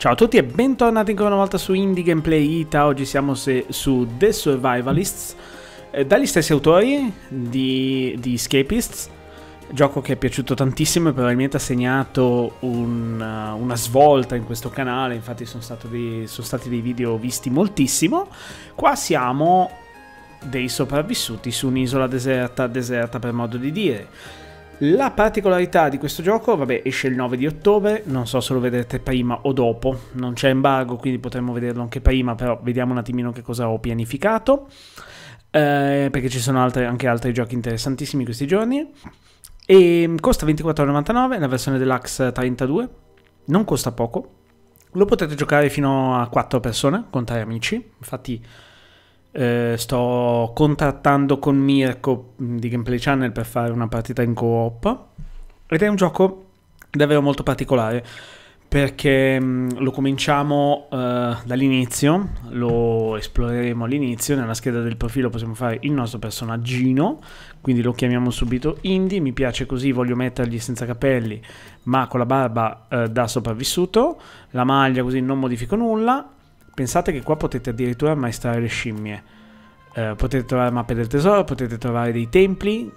Ciao a tutti e bentornati ancora una volta su Indie Gameplay Ita, oggi siamo su The Survivalists, eh, dagli stessi autori di, di Escapists, gioco che è piaciuto tantissimo e probabilmente ha segnato un, uh, una svolta in questo canale, infatti sono, dei, sono stati dei video visti moltissimo. Qua siamo dei sopravvissuti su un'isola deserta, deserta per modo di dire. La particolarità di questo gioco, vabbè, esce il 9 di ottobre, non so se lo vedrete prima o dopo, non c'è embargo, quindi potremmo vederlo anche prima, però vediamo un attimino che cosa ho pianificato, eh, perché ci sono altre, anche altri giochi interessantissimi questi giorni. E costa 24,99, la versione deluxe 32, non costa poco, lo potete giocare fino a 4 persone con 3 amici, infatti eh, sto contattando con Mirko mm, di Gameplay Channel per fare una partita in co-op. Ed è un gioco davvero molto particolare perché mm, lo cominciamo uh, dall'inizio, lo esploreremo all'inizio, nella scheda del profilo possiamo fare il nostro personaggino, quindi lo chiamiamo subito Indy, mi piace così, voglio mettergli senza capelli ma con la barba uh, da sopravvissuto, la maglia così non modifico nulla, Pensate che qua potete addirittura ammaestrare le scimmie. Eh, potete trovare mappe del tesoro, potete trovare dei templi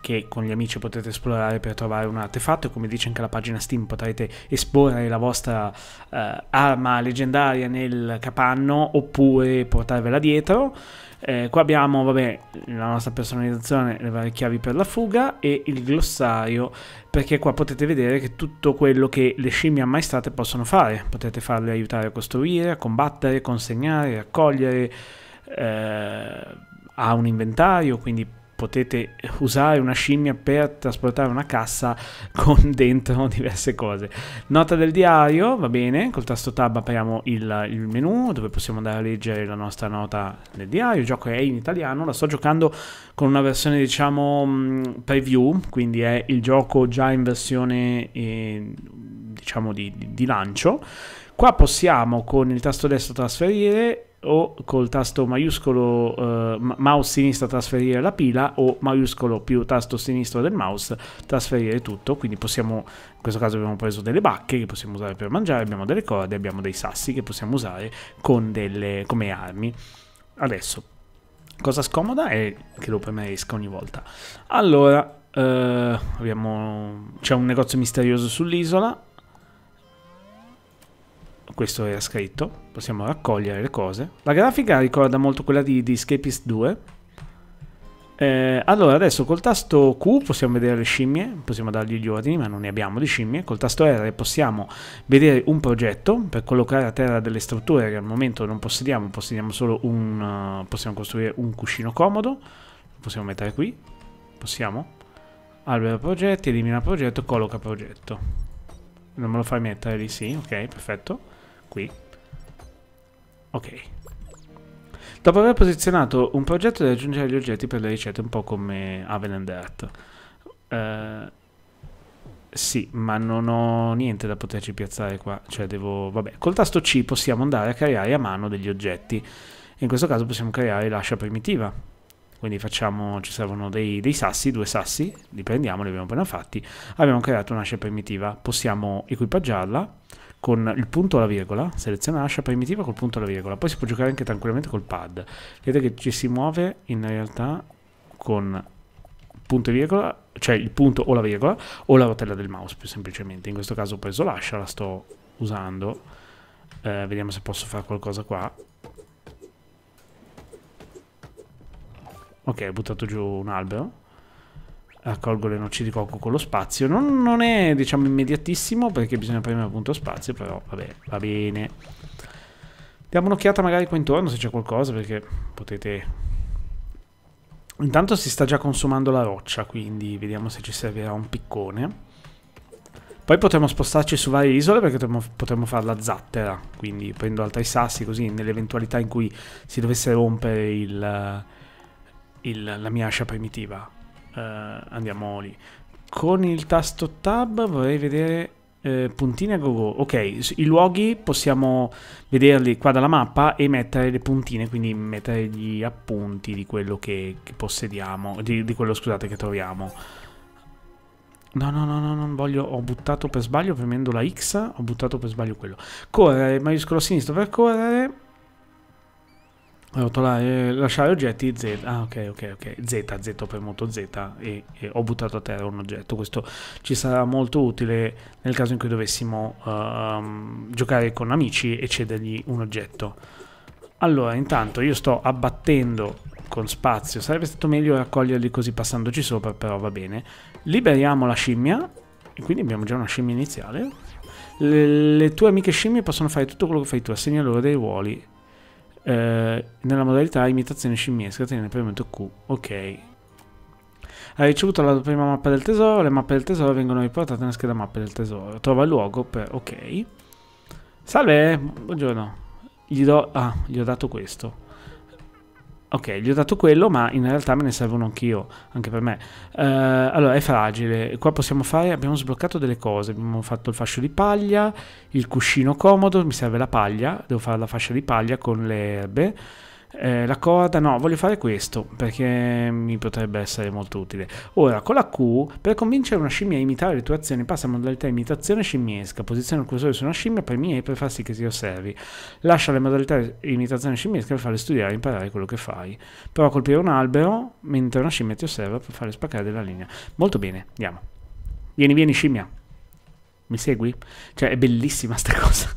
che con gli amici potete esplorare per trovare un artefatto e come dice anche la pagina Steam potrete esporre la vostra eh, arma leggendaria nel capanno oppure portarvela dietro. Eh, qua abbiamo vabbè, la nostra personalizzazione, le varie chiavi per la fuga e il glossario perché qua potete vedere che tutto quello che le scimmie ammaestrate possono fare. Potete farle aiutare a costruire, a combattere, consegnare, raccogliere, eh, ha un inventario, quindi potete usare una scimmia per trasportare una cassa con dentro diverse cose. Nota del diario, va bene, col tasto tab apriamo il, il menu dove possiamo andare a leggere la nostra nota del diario. Il gioco è in italiano, la sto giocando con una versione diciamo mm, preview, quindi è il gioco già in versione eh, diciamo di, di, lancio. Qua possiamo con il tasto destro trasferire o col tasto maiuscolo uh, mouse sinistro trasferire la pila o maiuscolo più tasto sinistro del mouse trasferire tutto. Quindi possiamo in questo caso abbiamo preso delle bacche che possiamo usare per mangiare abbiamo delle corde abbiamo dei sassi che possiamo usare delle, come armi. Adesso cosa scomoda è che lo premeresca ogni volta. Allora uh, abbiamo c'è un negozio misterioso sull'isola questo era scritto, possiamo raccogliere le cose. La grafica ricorda molto quella di, di Escapist 2. Eh, allora, adesso col tasto Q possiamo vedere le scimmie, possiamo dargli gli ordini, ma non ne abbiamo di scimmie. Col tasto R possiamo vedere un progetto per collocare a terra delle strutture che al momento non possediamo, possediamo solo un... Uh, possiamo costruire un cuscino comodo, possiamo mettere qui, possiamo. Albero progetti, elimina progetto, colloca progetto. Non me lo fai mettere lì? Sì, ok, perfetto qui. Ok. Dopo aver posizionato un progetto di aggiungere gli oggetti per le ricette, un po' come Haven and Earth. Uh, sì, ma non ho niente da poterci piazzare qua. Cioè devo... Vabbè, col tasto C possiamo andare a creare a mano degli oggetti. In questo caso possiamo creare l'ascia primitiva. Quindi facciamo, ci servono dei, dei, sassi, due sassi, li prendiamo, li abbiamo appena fatti. Abbiamo creato un'ascia primitiva. Possiamo equipaggiarla con il punto e la virgola, seleziona l'ascia primitiva col punto e la virgola, poi si può giocare anche tranquillamente col pad. Vedete che ci si muove in realtà con punto e virgola, cioè il punto o la virgola, o la rotella del mouse più semplicemente. In questo caso ho preso l'ascia, la sto usando. Eh, vediamo se posso fare qualcosa qua. Ok, ho buttato giù un albero raccolgo le noci di cocco con lo spazio. Non, non, è, diciamo, immediatissimo perché bisogna premere appunto spazio, però vabbè, va bene. Diamo un'occhiata magari qua intorno se c'è qualcosa perché potete... Intanto si sta già consumando la roccia, quindi vediamo se ci servirà un piccone. Poi potremo spostarci su varie isole perché potremo, potremo fare la zattera, quindi prendo altri sassi così nell'eventualità in cui si dovesse rompere il, il, la mia ascia primitiva Uh, andiamo lì. Con il tasto tab vorrei vedere eh, puntini a go go. Ok, i luoghi possiamo vederli qua dalla mappa e mettere le puntine, quindi mettere gli appunti di quello che, che possediamo, di, di, quello scusate che troviamo. No, no, no, no, non voglio. Ho buttato per sbaglio premendo la X. Ho buttato per sbaglio quello. Correre, maiuscolo sinistro per correre. Rotolare, lasciare oggetti Z. Ah, ok, ok, ok. Z, Z, ho premuto Z e, e, ho buttato a terra un oggetto. Questo ci sarà molto utile nel caso in cui dovessimo uh, giocare con amici e cedergli un oggetto. Allora, intanto io sto abbattendo con spazio. Sarebbe stato meglio raccoglierli così passandoci sopra, però va bene. Liberiamo la scimmia, e quindi abbiamo già una scimmia iniziale. Le, le tue amiche scimmie possono fare tutto quello che fai tu, assegna loro dei ruoli. Eh, nella modalità imitazione scimmiesca, tiene premendo Q. Ok. Hai ricevuto la prima mappa del tesoro, le mappe del tesoro vengono riportate nella scheda mappe del tesoro. Trova il luogo per... Ok. Salve, buongiorno. Gli do... Ah, gli ho dato questo. Ok, gli ho dato quello, ma in realtà me ne servono anch'io, anche per me. Uh, allora, è fragile. Qua possiamo fare, abbiamo sbloccato delle cose. Abbiamo fatto il fascio di paglia, il cuscino comodo, mi serve la paglia, devo fare la fascia di paglia con le erbe. Eh, la corda no, voglio fare questo perché mi potrebbe essere molto utile. Ora, con la Q, per convincere una scimmia a imitare le tue azioni, passa a modalità imitazione scimmiesca. Posiziona il cursore su una scimmia, premi E per far sì che si osservi. Lascia le modalità imitazione scimmiesca per farle studiare e imparare quello che fai. Prova a colpire un albero mentre una scimmia ti osserva per farle spaccare della linea. Molto bene, andiamo. Vieni, vieni scimmia. Mi segui? Cioè, è bellissima sta cosa.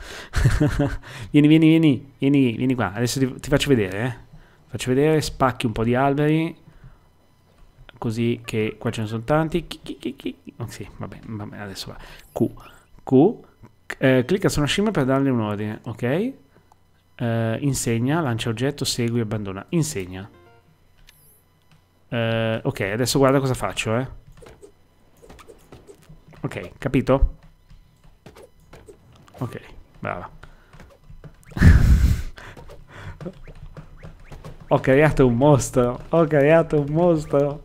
vieni, vieni, vieni, vieni, vieni qua. Adesso ti, ti, faccio vedere, eh. Faccio vedere, spacchi un po' di alberi. Così che qua ce ne sono tanti. Oh, sì, vabbè, vabbè, adesso va. Q. Q. Eh, clicca su una scimmia per darle un ordine, ok? Eh, insegna, lancia oggetto, segui, abbandona. Insegna. Eh, ok, adesso guarda cosa faccio, eh. Ok, capito? Ok, brava. Ho creato un mostro. Ho creato un mostro.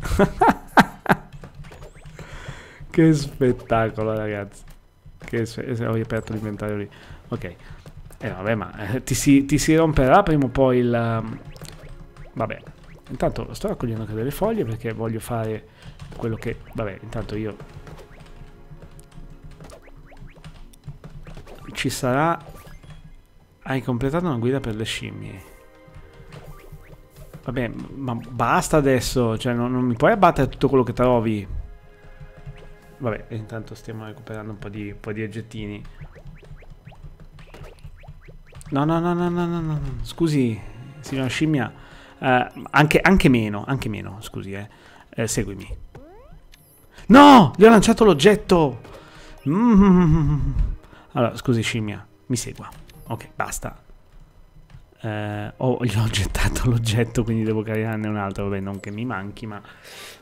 che spettacolo, ragazzi. Che ho aperto l'inventario lì. Ok. Eh vabbè, ma eh, ti, si, ti, si, romperà prima o poi il... Um... Vabbè. Intanto sto raccogliendo anche delle foglie perché voglio fare quello che... Vabbè, intanto io ci sarà... Hai completato una guida per le scimmie. Vabbè, ma basta adesso. Cioè, non, non mi puoi abbattere tutto quello che trovi. Vabbè, intanto stiamo recuperando un po' di, un po di oggettini. No, no, no, no, no, no, no. Scusi, signora scimmia. Uh, anche, anche, meno, anche meno, scusi, eh. eh seguimi. No! Gli ho lanciato l'oggetto! Mm allora, scusi scimmia, mi segua. Ok, basta. Eh, oh, gli ho gettato l'oggetto, quindi devo caricarne un altro. Vabbè, non che mi manchi, ma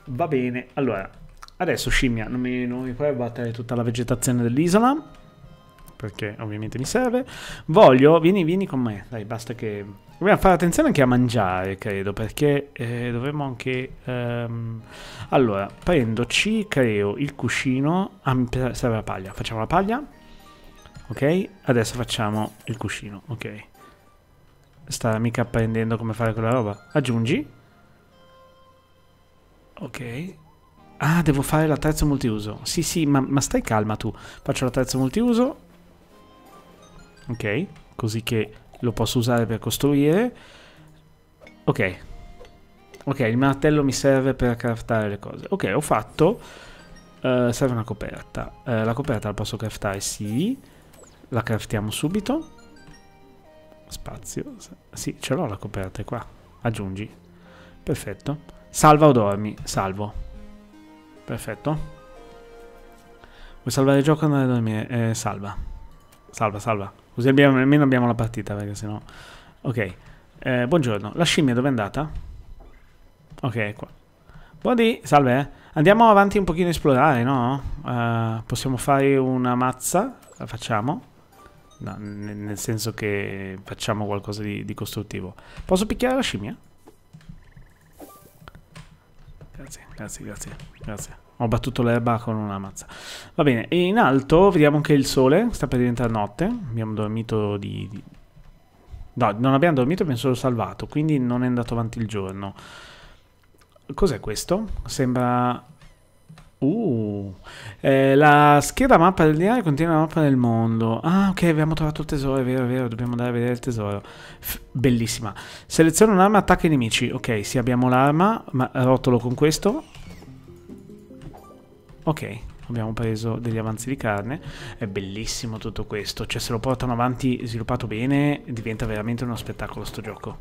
va bene. Allora, adesso scimmia, non mi, non mi puoi abbattere tutta la vegetazione dell'isola, perché ovviamente mi serve. Voglio, vieni, vieni con me. Dai, basta che... Dobbiamo fare attenzione anche a mangiare, credo, perché eh, dovremmo anche... Ehm... Allora, prendo C, creo il cuscino. Ah, serve la paglia. Facciamo la paglia. Ok, adesso facciamo il cuscino, ok. Sta mica apprendendo come fare quella roba. Aggiungi. Ok. Ah, devo fare l'attrezzo multiuso. Sì, sì, ma, ma stai calma tu. Faccio l'attrezzo multiuso. Ok, così che lo posso usare per costruire. Ok. Ok, il martello mi serve per craftare le cose. Ok, ho fatto. Uh, serve una coperta. Uh, la coperta la posso craftare, sì. La craftiamo subito. Spazio. Sì, ce l'ho la coperta, è qua. Aggiungi. Perfetto. Salva o dormi? Salvo. Perfetto. Vuoi salvare il gioco o andare a dormire? Eh, salva. Salva, salva. Così abbiamo, almeno abbiamo la partita, perché sennò... Ok. Eh, buongiorno. La scimmia dove è andata? Ok, è qua. Buondì, salve. Eh. Andiamo avanti un pochino a esplorare, no? Uh, possiamo fare una mazza. La facciamo. No, nel senso che facciamo qualcosa di, di, costruttivo. Posso picchiare la scimmia? Grazie, grazie, grazie, grazie. Ho battuto l'erba con una mazza. Va bene, e in alto vediamo che il sole sta per diventare notte. Abbiamo dormito di... di... No, non abbiamo dormito, abbiamo solo salvato, quindi non è andato avanti il giorno. Cos'è questo? Sembra Uh, eh, la scheda mappa del diario contiene la mappa del mondo. Ah, ok, abbiamo trovato il tesoro, è vero, è vero, dobbiamo andare a vedere il tesoro. F bellissima. Seleziona un'arma, attacca i nemici. Ok, sì, abbiamo l'arma, ma rotolo con questo. Ok, abbiamo preso degli avanzi di carne. È bellissimo tutto questo. Cioè, se lo portano avanti sviluppato bene, diventa veramente uno spettacolo sto gioco.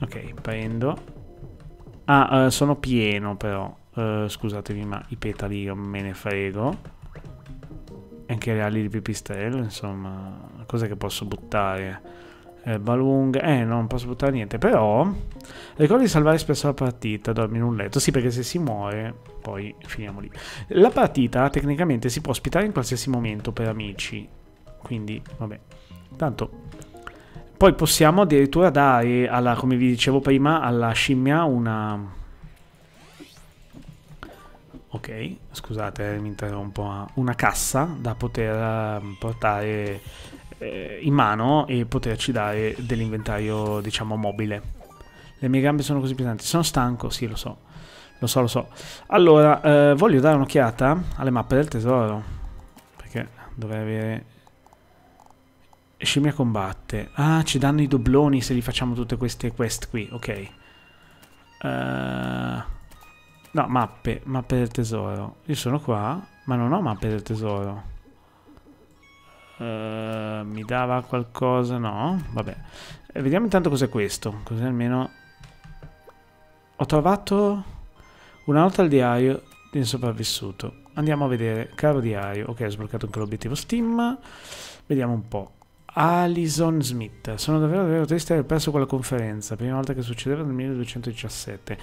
Ok, prendo. Ah, uh, sono pieno però. Uh, scusatemi, ma i petali io me ne frego. Anche le ali di pipistrello, insomma, cos'è che posso buttare? Eh, balung, eh, non posso buttare niente, però ricordi di salvare spesso la partita, dormi in un letto, sì, perché se si muore, poi finiamo lì. La partita tecnicamente si può ospitare in qualsiasi momento per amici, quindi, vabbè, tanto poi possiamo addirittura dare, alla, come vi dicevo prima, alla scimmia una ok, scusate mi interrompo, una cassa da poter ehm, portare eh, in mano e poterci dare dell'inventario, diciamo, mobile. Le mie gambe sono così pesanti, sono stanco, sì, lo so, lo so, lo so. Allora, eh, voglio dare un'occhiata alle mappe del tesoro, perché dovrei avere... Scimmia combatte. Ah, ci danno i dobloni se li facciamo tutte queste quest qui, ok. Uh... No, mappe, mappe del tesoro. Io sono qua, ma non ho mappe del tesoro. Uh, mi dava qualcosa? No? Vabbè. Eh, vediamo intanto cos'è questo. Così almeno... Ho trovato una nota al diario di un sopravvissuto. Andiamo a vedere. Caro diario. Ok, ho sbloccato anche l'obiettivo Steam. Vediamo un po'. Alison Smith. Sono davvero, davvero triste di aver perso quella conferenza. Prima volta che succedeva nel 1217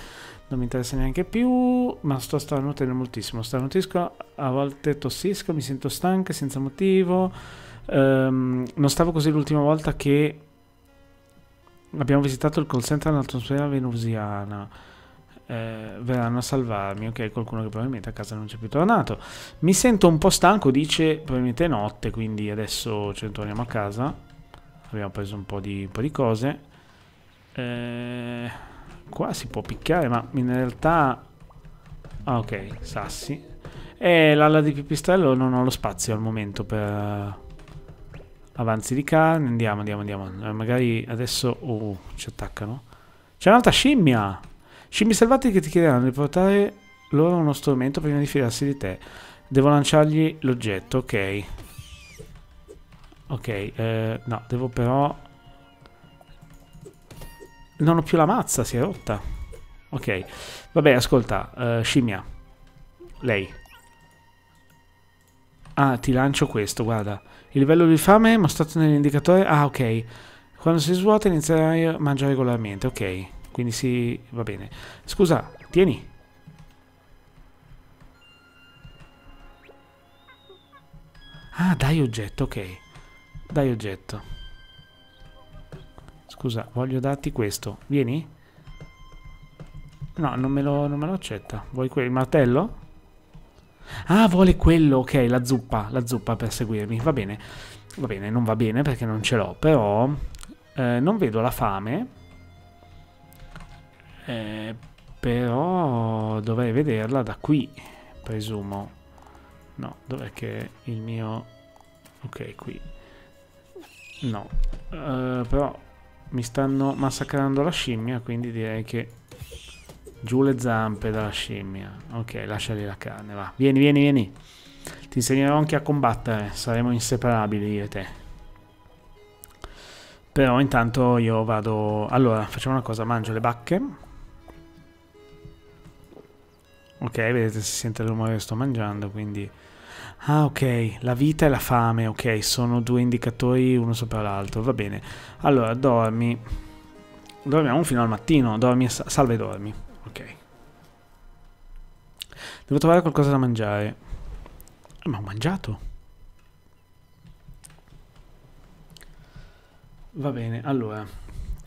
non mi interessa neanche più, ma sto starnutendo moltissimo, starnutisco, a volte tossisco, mi sento stanca senza motivo, um, non stavo così l'ultima volta che abbiamo visitato il call center dell'atmosfera venusiana, eh, verranno a salvarmi, ok, qualcuno che probabilmente a casa non c'è più tornato, mi sento un po' stanco, dice probabilmente è notte, quindi adesso ce ne torniamo a casa, abbiamo preso un po' di, un po di cose, eh Qua si può picchiare, ma in realtà... Ah, ok, sassi. E l'ala di pipistrello non ho lo spazio al momento per avanzi di carne. Andiamo, andiamo, andiamo. Eh, magari adesso... Oh, ci attaccano. C'è un'altra scimmia! Scimmie selvatiche che ti chiederanno di portare loro uno strumento prima di fidarsi di te. Devo lanciargli l'oggetto, ok. Ok, eh, no, devo però non ho più la mazza, si è rotta. Ok. Vabbè, ascolta, uh, scimmia. Lei. Ah, ti lancio questo, guarda. Il livello di fame è mostrato nell'indicatore. Ah, ok. Quando si svuota inizierai a mangiare regolarmente. Ok. Quindi si... va bene. Scusa, tieni. Ah, dai oggetto, ok. Dai oggetto. Scusa, voglio darti questo. Vieni? No, non me lo, non me lo accetta. Vuoi il martello? Ah, vuole quello. Ok, la zuppa. La zuppa per seguirmi. Va bene. Va bene, non va bene perché non ce l'ho. Però eh, non vedo la fame. Eh, però dovrei vederla da qui, presumo. No, dov'è che il mio... Ok, qui. No. Uh, però mi stanno massacrando la scimmia, quindi direi che giù le zampe dalla scimmia. Ok, lasciali la carne, va. Vieni, vieni, vieni. Ti insegnerò anche a combattere, saremo inseparabili io e te. Però intanto io vado... Allora, facciamo una cosa, mangio le bacche. Ok, vedete si sente il rumore che sto mangiando, quindi... Ah, ok, la vita e la fame, ok, sono due indicatori uno sopra l'altro, va bene. Allora, dormi. Dormiamo fino al mattino, dormi, salve e dormi. Ok. Devo trovare qualcosa da mangiare. Eh, ma ho mangiato. Va bene, allora.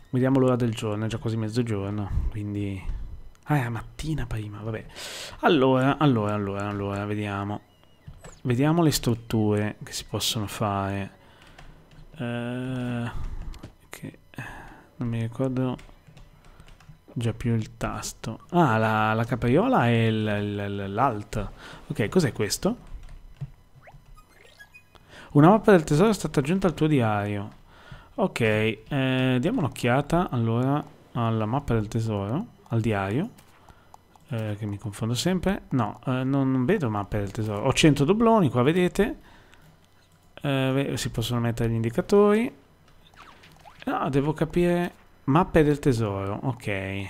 Vediamo l'ora del giorno, è già quasi mezzogiorno, quindi... Ah, è mattina prima, vabbè. Allora, allora, allora, allora, vediamo. Vediamo le strutture che si possono fare. Uh, che non mi ricordo già più il tasto. Ah, la, la capriola e l'alt. Ok, cos'è questo? Una mappa del tesoro è stata aggiunta al tuo diario. Ok, eh, diamo un'occhiata allora alla mappa del tesoro, al diario. Eh, che mi confondo sempre. No, eh, non, non, vedo mappe del tesoro. Ho 100 dobloni, qua vedete. Eh, si possono mettere gli indicatori. No, devo capire... Mappe del tesoro, ok.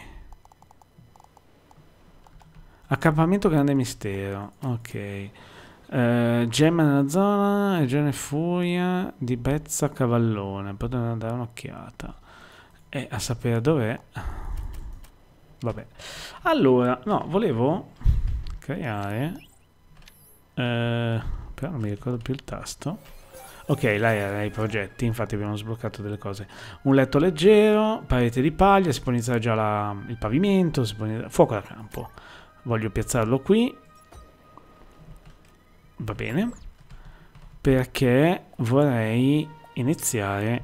Accampamento grande mistero, ok. Uh, gemma nella zona, regione furia di Bezza Cavallone. Potete dare un'occhiata. E a sapere dov'è. Vabbè. Allora, no, volevo creare... Uh, però non mi ricordo più il tasto. Ok, là era i progetti, infatti abbiamo sbloccato delle cose. Un letto leggero, parete di paglia, si può iniziare già la, il pavimento, si può iniziare, fuoco da campo. Voglio piazzarlo qui va bene perché vorrei iniziare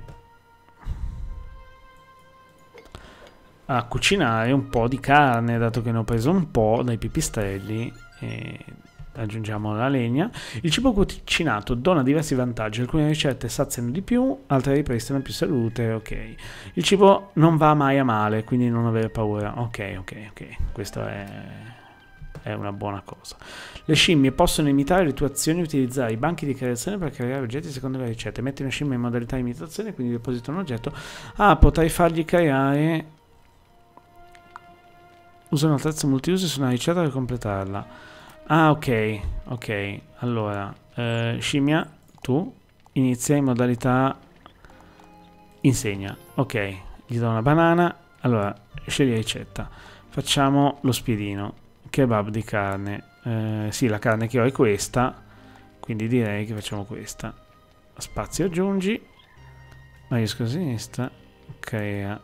a cucinare un po' di carne dato che ne ho preso un po' dai pipistrelli e aggiungiamo la legna il cibo cucinato dona diversi vantaggi alcune ricette saziano di più altre ripristinano più salute ok il cibo non va mai a male quindi non avere paura ok ok ok questo è è una buona cosa. Le scimmie possono imitare le tue azioni e utilizzare i banchi di creazione per creare oggetti secondo le ricette. Metti una scimmia in modalità imitazione, quindi deposita un oggetto. Ah, potrai fargli creare... Usa un attrezzo multiuso su una ricetta per completarla. Ah, ok, ok. Allora, eh, scimmia, tu inizia in modalità insegna. Ok, gli do una banana. Allora, scegli ricetta. Facciamo lo spiedino kebab di carne. Eh, sì, la carne che ho è questa, quindi direi che facciamo questa. Spazio aggiungi, riesco a sinistra, crea.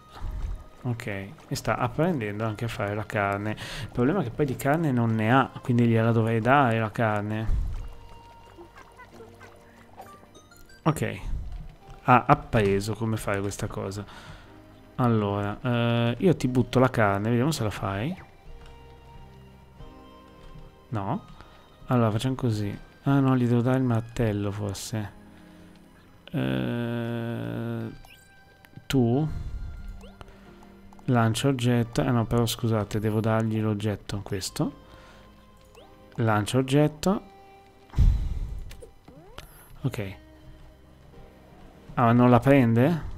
Ok, e sta apprendendo anche a fare la carne. Il problema è che poi di carne non ne ha, quindi gliela dovrei dare la carne. Ok, ha appreso come fare questa cosa. Allora, eh, io ti butto la carne, vediamo se la fai. No? Allora facciamo così. Ah no, gli devo dare il martello forse. Eh, tu lancia oggetto. Eh no, però scusate, devo dargli l'oggetto questo. Lancia oggetto. Ok. Ah, non la prende?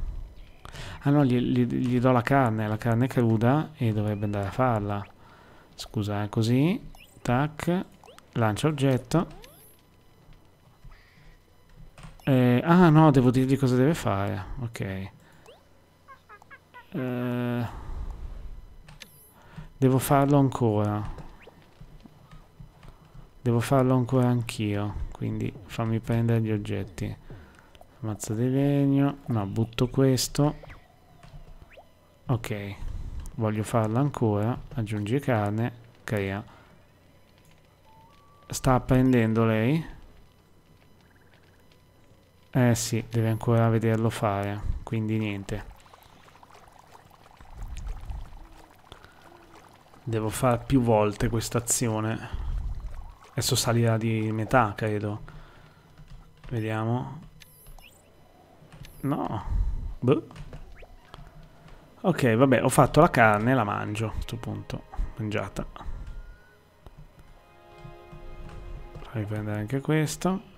Ah no, gli, gli, gli do la carne, la carne cruda e dovrebbe andare a farla. Scusa, è così. Tac. Lancia oggetto. Eh, ah no, devo dirgli cosa deve fare. Ok. Eh, devo farlo ancora. Devo farlo ancora anch'io. Quindi fammi prendere gli oggetti. Mazza di legno. No, butto questo. Ok. Voglio farlo ancora. Aggiungi carne. Crea. Sta apprendendo lei? Eh sì, deve ancora vederlo fare, quindi niente. Devo fare più volte questa azione. Adesso salirà di metà, credo. Vediamo. No. Boh. Ok, vabbè, ho fatto la carne, la mangio a questo punto. Mangiata. fammi prendere anche questo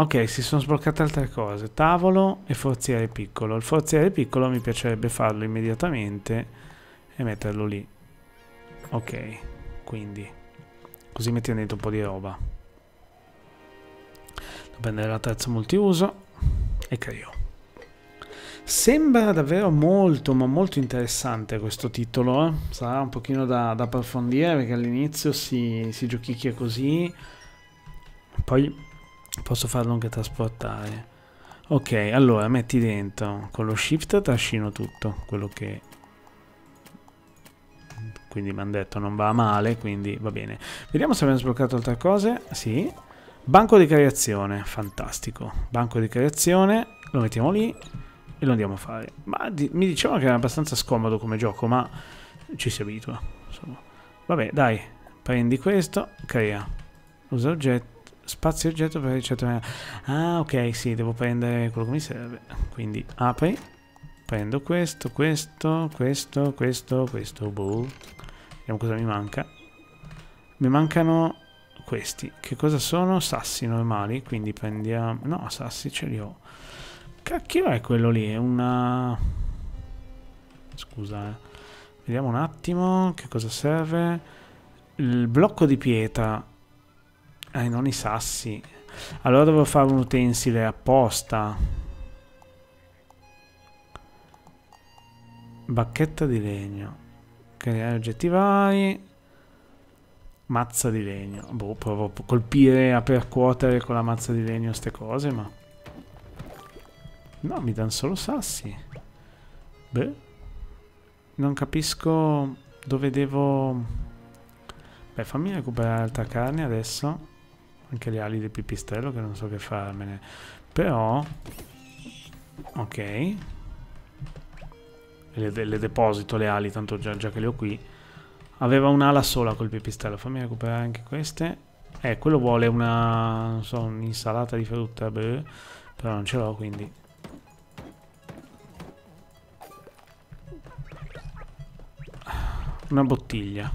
ok si sono sbloccate altre cose. Tavolo e forziere piccolo. Il forziere piccolo mi piacerebbe farlo immediatamente e metterlo lì. Ok quindi così mettiamo dentro un po' di roba. Devo prendere l'attrezzo multiuso e creo. Sembra davvero molto ma molto interessante questo titolo, eh? sarà un pochino da, da approfondire perché all'inizio si, si giochicchia così, poi posso farlo anche trasportare. Ok, allora metti dentro con lo shift trascino tutto quello che quindi mi hanno detto non va male, quindi va bene. Vediamo se abbiamo sbloccato altre cose. Sì. Banco di creazione, fantastico. Banco di creazione, lo mettiamo lì e lo andiamo a fare. Ma di, mi dicevano che era abbastanza scomodo come gioco, ma ci si abitua. Insomma. Vabbè, dai, prendi questo, crea. Usa oggetto, spazio oggetto per ricevere... Ah, ok, sì, devo prendere quello che mi serve. Quindi apri, prendo questo, questo, questo, questo, questo, boh. Vediamo cosa mi manca. Mi mancano questi. Che cosa sono? Sassi normali, quindi prendiamo... No, sassi ce li ho. Cacchio è quello lì? È una... Scusa, eh. Vediamo un attimo che cosa serve. Il blocco di pietra. Eh, non i sassi. Allora devo fare un utensile apposta. Bacchetta di legno. Creare oggetti vari. Mazza di legno. Boh, provo a colpire, a percuotere con la mazza di legno queste cose, ma... No, mi danno solo sassi. Beh. Non capisco dove devo... Beh, fammi recuperare altra carne adesso. Anche le ali del pipistrello che non so che farmene. Però... Ok. Le, le deposito le ali, tanto già, già che le ho qui. Aveva un'ala sola col pipistrello. Fammi recuperare anche queste. Eh, quello vuole una, non so, un'insalata di frutta, beh, però non ce l'ho, quindi... Una bottiglia.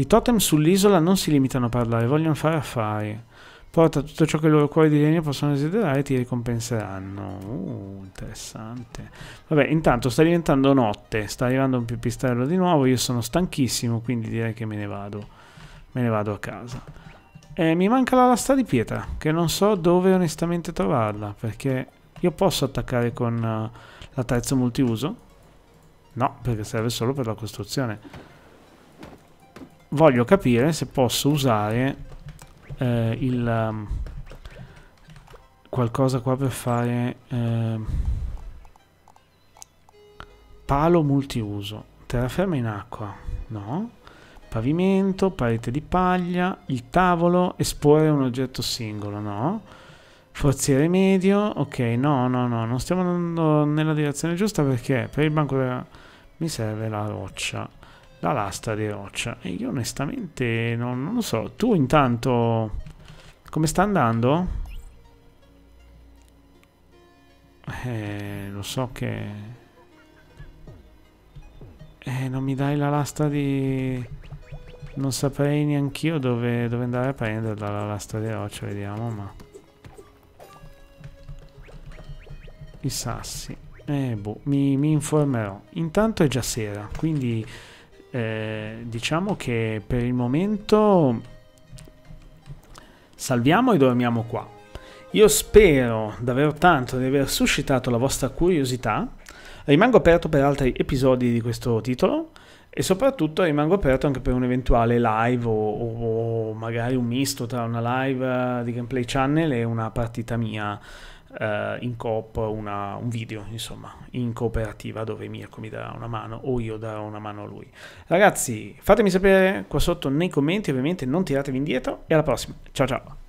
I totem sull'isola non si limitano a parlare, vogliono fare affari. Porta tutto ciò che i loro cuori di legno possono desiderare e ti ricompenseranno. Uh, interessante. Vabbè, intanto sta diventando notte, sta arrivando un pipistrello di nuovo, io sono stanchissimo, quindi direi che me ne vado. Me ne vado a casa. E mi manca la lastra di pietra, che non so dove onestamente trovarla, perché io posso attaccare con uh, l'attrezzo multiuso? No, perché serve solo per la costruzione. Voglio capire se posso usare eh, il um, qualcosa qua per fare eh, palo multiuso. Terraferma in acqua. No. Pavimento parete di paglia il tavolo esporre un oggetto singolo. No. Forziere medio. Ok no no no. Non stiamo andando nella direzione giusta perché per il banco della... mi serve la roccia la lastra di roccia. E io onestamente non, non lo so. Tu intanto come sta andando? Eh, lo so che... Eh, non mi dai la lastra di... Non saprei neanch'io dove, dove andare a prenderla la lastra di roccia, vediamo, ma... I sassi. Eh, boh, mi, mi informerò. Intanto è già sera, quindi eh, diciamo che per il momento salviamo e dormiamo qua. Io spero davvero tanto di aver suscitato la vostra curiosità. Rimango aperto per altri episodi di questo titolo e soprattutto rimango aperto anche per un eventuale live o, o magari un misto tra una live di Gameplay Channel e una partita mia uh, in coop una, un video, insomma, in cooperativa dove Mirko mi darà una mano o io darò una mano a lui. Ragazzi, fatemi sapere qua sotto nei commenti, ovviamente non tiratevi indietro e alla prossima. Ciao ciao!